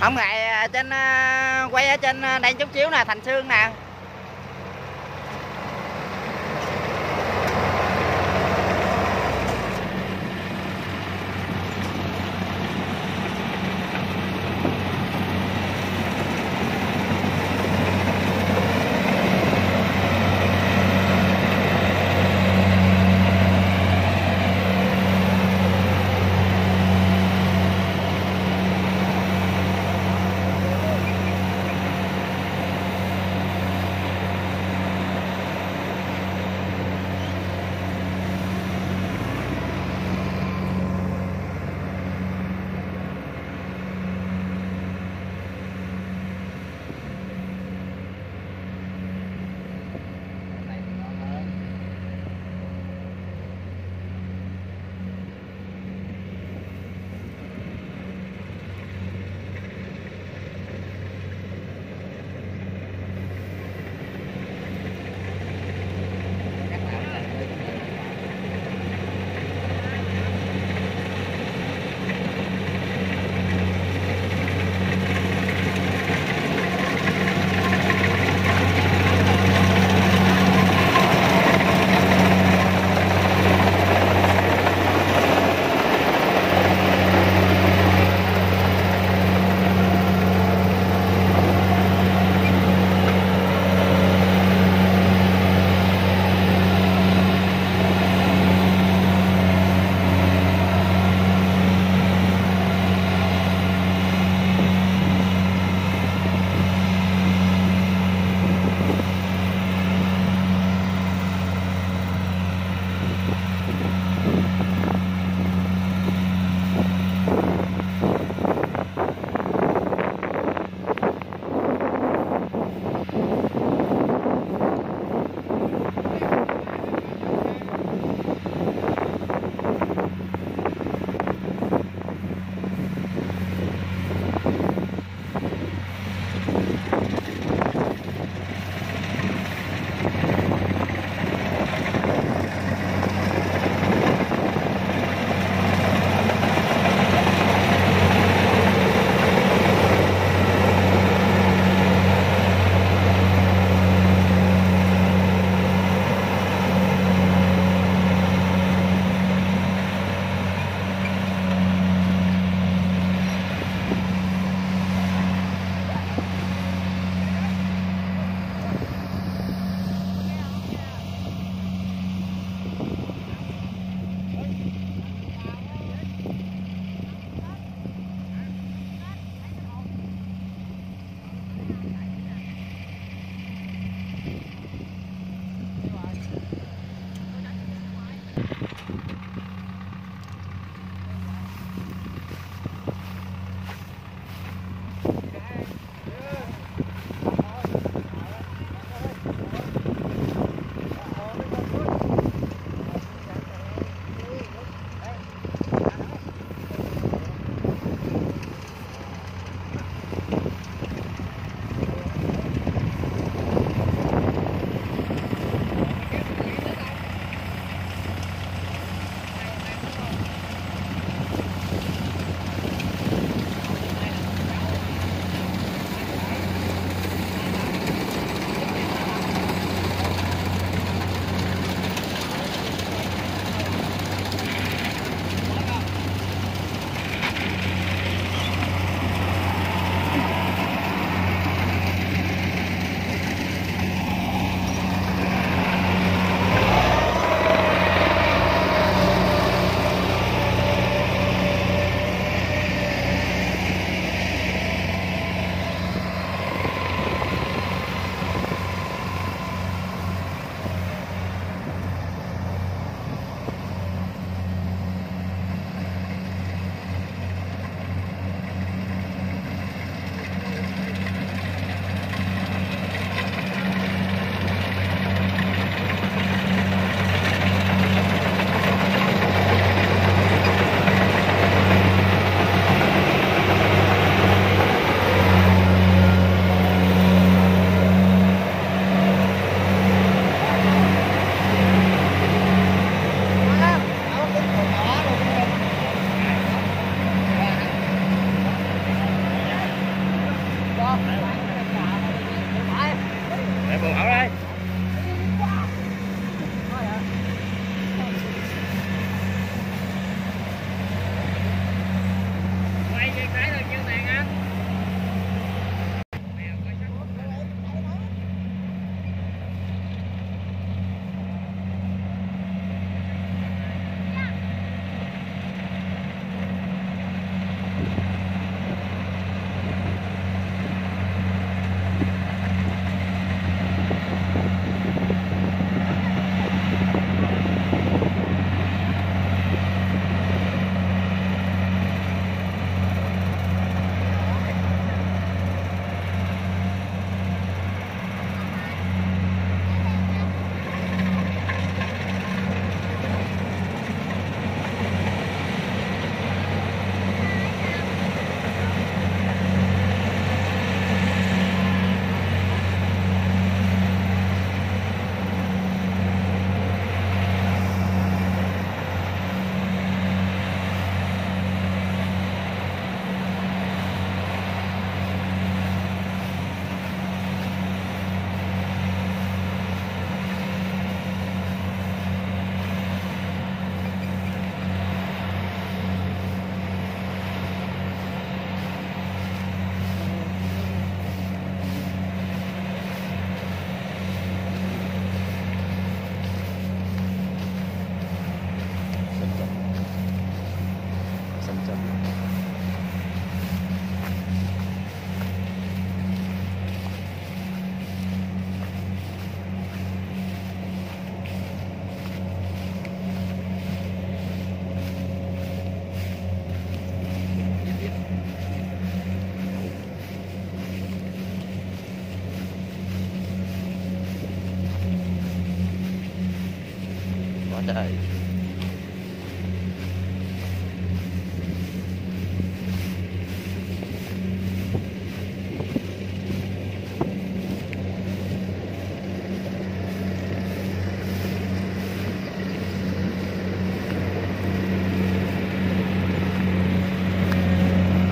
ông ngại à, trên à, quay ở trên đang đây chút xíu nè thành xương nè. All right. 哎